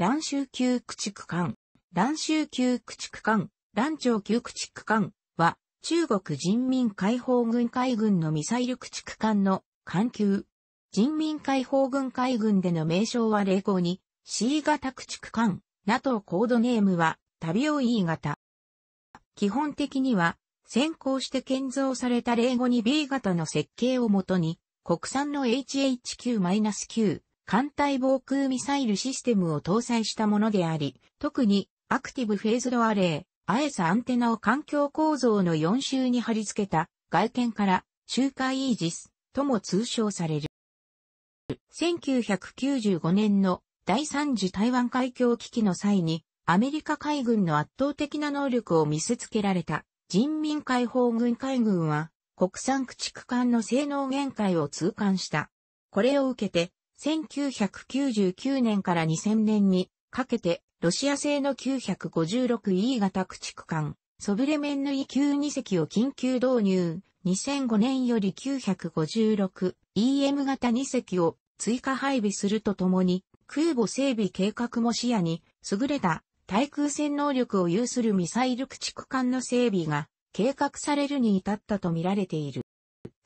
乱州級駆逐艦、乱州級駆逐艦、乱長級駆逐艦は、中国人民解放軍海軍のミサイル駆逐艦の艦級。人民解放軍海軍での名称は0号に C 型駆逐艦、NATO コードネームは旅用 E 型。基本的には、先行して建造された0後に B 型の設計をもとに、国産の HHQ-9 艦隊防空ミサイルシステムを搭載したものであり、特にアクティブフェーズドアレイ、アエサアンテナを環境構造の4周に貼り付けた外見から周回イージスとも通称される。1995年の第3次台湾海峡危機の際にアメリカ海軍の圧倒的な能力を見せつけられた人民解放軍海軍は国産駆逐艦の性能限界を痛感した。これを受けて1999年から2000年にかけてロシア製の 956E 型駆逐艦、ソブレメンヌ E 級2隻を緊急導入。2005年より 956EM 型2隻を追加配備するとともに、空母整備計画も視野に、優れた対空戦能力を有するミサイル駆逐艦の整備が計画されるに至ったとみられている。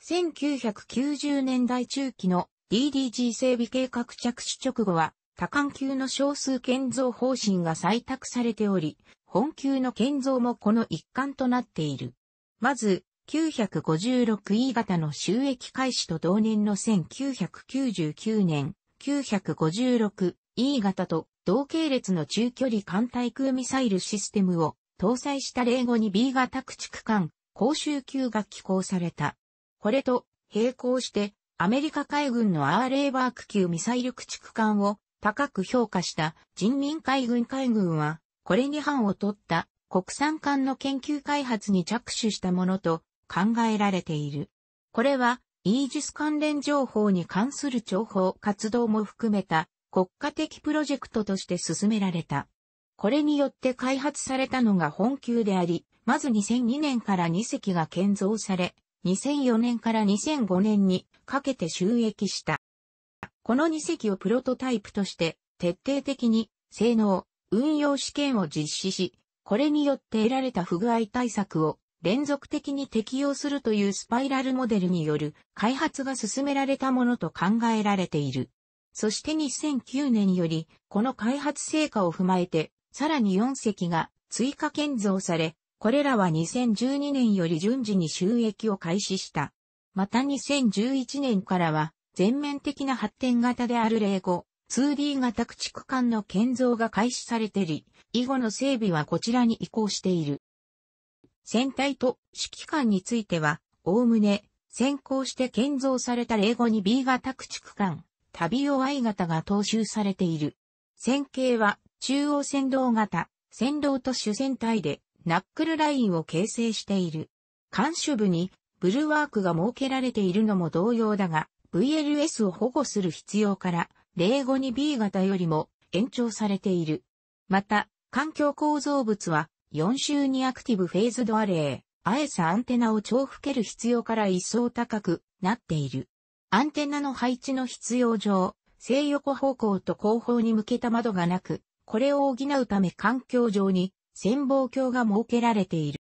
1990年代中期の DDG 整備計画着手直後は多艦級の少数建造方針が採択されており、本級の建造もこの一環となっている。まず、956E 型の収益開始と同年の1999年、956E 型と同系列の中距離艦対空ミサイルシステムを搭載した例後に B 型駆逐艦、公衆級が寄港された。これと並行してアメリカ海軍のアーレーバーク級ミサイル駆逐艦を高く評価した人民海軍海軍は、これに反を取った国産艦の研究開発に着手したものと考えられている。これは、イージス関連情報に関する情報活動も含めた国家的プロジェクトとして進められた。これによって開発されたのが本級であり、まず2002年から2隻が建造され、2004年から2005年にかけて収益した。この2隻をプロトタイプとして徹底的に性能、運用試験を実施し、これによって得られた不具合対策を連続的に適用するというスパイラルモデルによる開発が進められたものと考えられている。そして2009年よりこの開発成果を踏まえてさらに4隻が追加建造され、これらは2012年より順次に収益を開始した。また2011年からは全面的な発展型である例後、2D 型駆逐艦の建造が開始されてり、以後の整備はこちらに移行している。船体と指揮官については、おおむね、先行して建造された例後に B 型駆逐艦、旅用 I 型が踏襲されている。線形は中央先導型、先導と主戦体でナックルラインを形成している。艦首部にブルワークが設けられているのも同様だが、VLS を保護する必要から、例後に B 型よりも延長されている。また、環境構造物は4周にアクティブフェーズドアレイ、あえさアンテナを重複ける必要から一層高くなっている。アンテナの配置の必要上、正横方向と後方に向けた窓がなく、これを補うため環境上に潜望鏡が設けられている。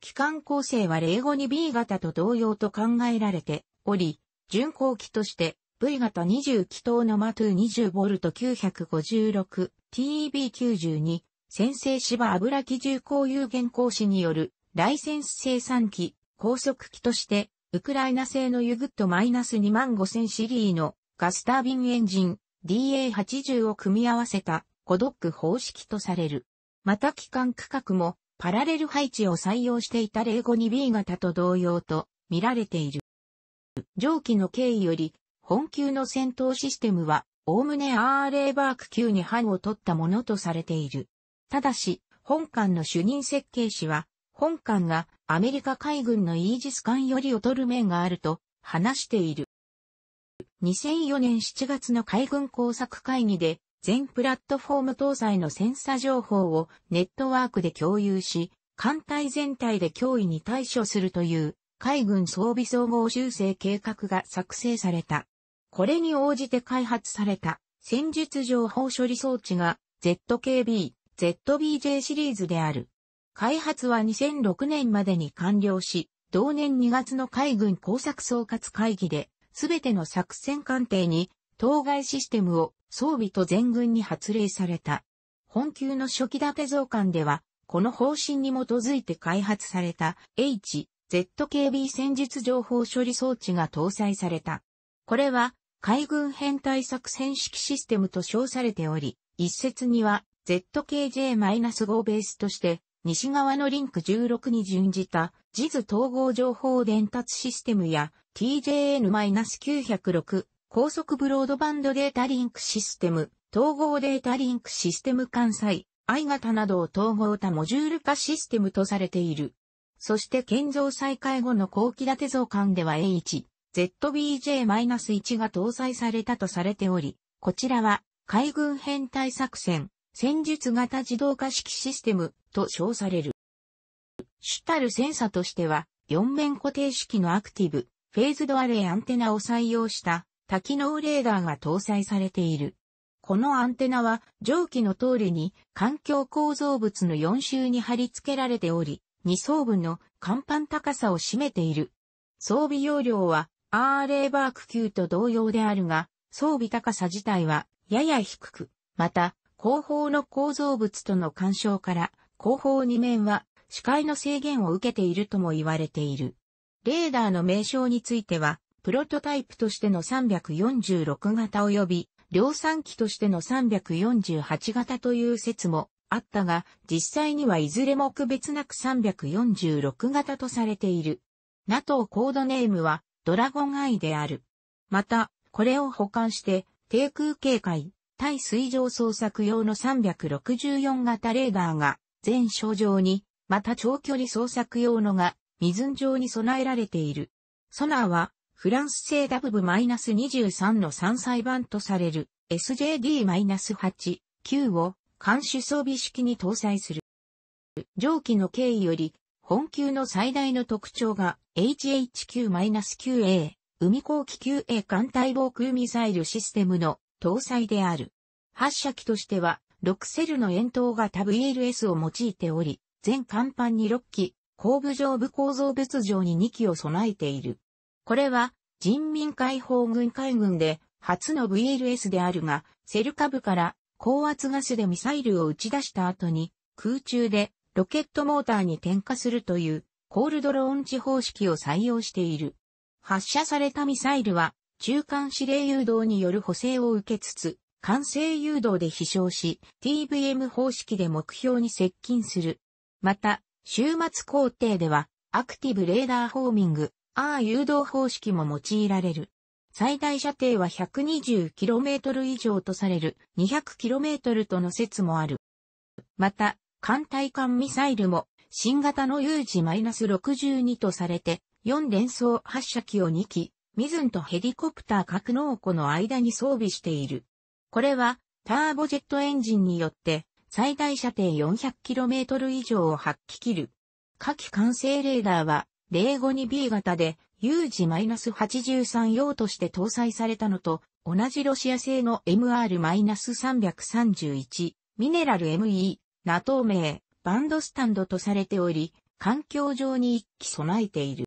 機関構成は例後に B 型と同様と考えられており、巡航機として V 型20気筒のマトゥ 20V956 TEB92 先制芝油機重工有限公司によるライセンス生産機高速機としてウクライナ製のユグット -25000 シリーのガスタービンエンジン DA80 を組み合わせたコドック方式とされる。また機関区画もパラレル配置を採用していた例後に B 型と同様と見られている。上記の経緯より、本級の戦闘システムは、おおむねアーレーバーク級に範を取ったものとされている。ただし、本艦の主任設計士は、本艦がアメリカ海軍のイージス艦より劣る面があると話している。2004年7月の海軍工作会議で、全プラットフォーム搭載のセンサ情報をネットワークで共有し、艦隊全体で脅威に対処するという海軍装備総合修正計画が作成された。これに応じて開発された戦術情報処理装置が ZKB、ZBJ シリーズである。開発は2006年までに完了し、同年2月の海軍工作総括会議で、すべての作戦艦艇に、当該システムを装備と全軍に発令された。本級の初期建て増艦では、この方針に基づいて開発された H、ZKB 戦術情報処理装置が搭載された。これは海軍編隊作戦式システムと称されており、一説には ZKJ-5 ベースとして西側のリンク16に準じた地図統合情報伝達システムや TJN-906 高速ブロードバンドデータリンクシステム、統合データリンクシステム関西、I 型などを統合たモジュール化システムとされている。そして建造再開後の後期建て増艦では A1、ZBJ-1 が搭載されたとされており、こちらは海軍編隊作戦、戦術型自動化式システムと称される。主たるセンサとしては、4面固定式のアクティブ、フェーズドアレイアンテナを採用した多機能レーダーが搭載されている。このアンテナは上記の通りに環境構造物の4周に貼り付けられており、2層分の甲板高さを占めている。装備容量は RA バーク級と同様であるが、装備高さ自体はやや低く、また、後方の構造物との干渉から、後方2面は視界の制限を受けているとも言われている。レーダーの名称については、プロトタイプとしての346型及び、量産機としての348型という説もあったが、実際にはいずれも区別なく346型とされている。NATO コードネームはドラゴンアイである。また、これを保管して低空警戒、対水上捜索用の364型レーダーが全症状に、また長距離捜索用のが水上に備えられている。ソナーはフランス製 DAV-23 の3歳版とされる SJD-8、9を監視装備式に搭載する。上記の経緯より、本級の最大の特徴が HHQ-9A、海航機 9A 艦隊防空ミサイルシステムの搭載である。発射機としては、6セルの円筒型 VLS を用いており、全甲板に6機、後部上部構造物上に2機を備えている。これは、人民解放軍海軍で初の VLS であるが、セル下部から高圧ガスでミサイルを打ち出した後に空中でロケットモーターに点火するというコールドローンチ方式を採用している。発射されたミサイルは中間指令誘導による補正を受けつつ、完成誘導で飛翔し、TVM 方式で目標に接近する。また、終末工程では、アクティブレーダーホーミング、R 誘導方式も用いられる。最大射程は 120km 以上とされる 200km との説もある。また、艦隊艦ミサイルも新型の有事 -62 とされて4連装発射機を2機、ミズンとヘリコプター格納庫の間に装備している。これはターボジェットエンジンによって最大射程 400km 以上を発揮切る。下記完成レーダーは 052B 型で有事 -83 用として搭載されたのと、同じロシア製の MR-331 ミネラル ME、ナト名、バンドスタンドとされており、環境上に一機備えている。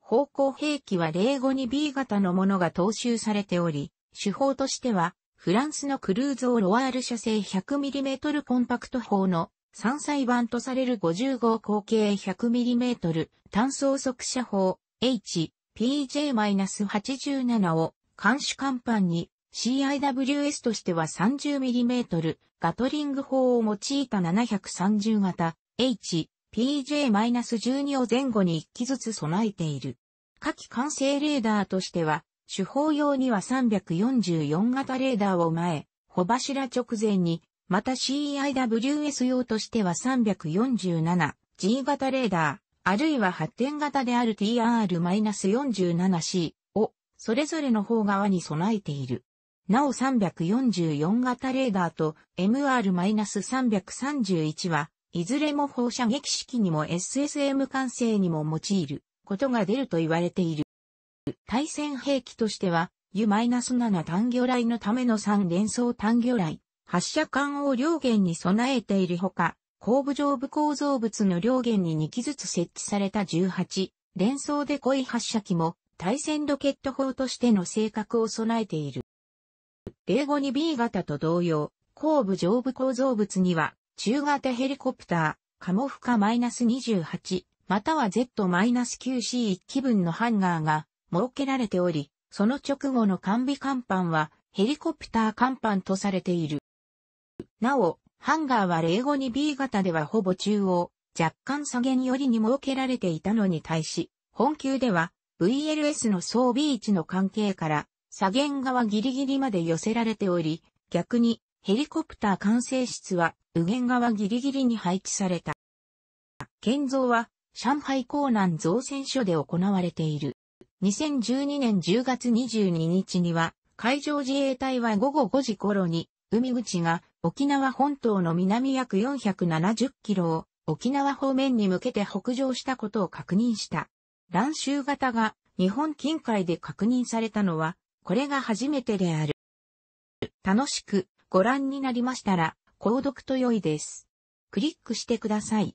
方向兵器は 052B 型のものが踏襲されており、手法としては、フランスのクルーゾーロワール社製 100mm コンパクト砲の3歳版とされる50号口径 100mm 単装速射砲 H、PJ-87 を監視甲板に CIWS としては 30mm ガトリング砲を用いた730型 H、PJ-12 を前後に1機ずつ備えている。下記完成レーダーとしては、主砲用には344型レーダーを前、帆柱直前に、また CIWS 用としては 347G 型レーダー、あるいは発展型である TR-47C をそれぞれの方側に備えている。なお344型レーダーと MR-331 はいずれも放射撃式にも SSM 管制にも用いることが出ると言われている。対戦兵器としては U-7 単魚雷のための3連装単魚雷、発射管を両舷に備えているほか、後部上部構造物の両舷に2機ずつ設置された18、連装で濃い発射機も対戦ロケット砲としての性格を備えている。052B 型と同様、後部上部構造物には中型ヘリコプター、カモフカ -28、または Z-9C1 機分のハンガーが設けられており、その直後の完備甲板はヘリコプター甲板とされている。なお、ハンガーは 052B 型ではほぼ中央、若干下げによりに設けられていたのに対し、本級では VLS の装備位置の関係から左舷側ギリギリまで寄せられており、逆にヘリコプター管制室は右舷側ギリギリに配置された。建造は上海港南造船所で行われている。2012年10月22日には、海上自衛隊は午後5時頃に、海口が沖縄本島の南約470キロを沖縄方面に向けて北上したことを確認した。乱州型が日本近海で確認されたのは、これが初めてである。楽しくご覧になりましたら、購読と良いです。クリックしてください。